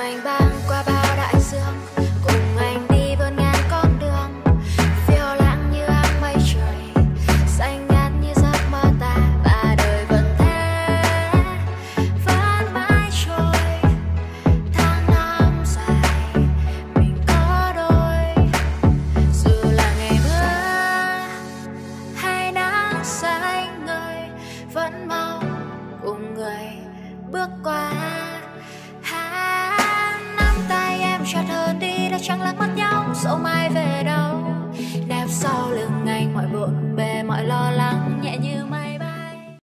anh băng qua bao đại dương, cùng anh đi vươn ngang con đường. Phiêu lãng như áng mây trời, xanh ngát như giấc mơ ta, và đời vẫn thế. Vẫn mãi trôi, tháng năm dài, mình có đôi. Dù là ngày mưa, hay nắng xanh ngời vẫn mong cùng người bước qua. đang lắng mắt nhau dẫu mai về đâu. Đẹp sau lưng anh, mọi bộn bề, mọi lo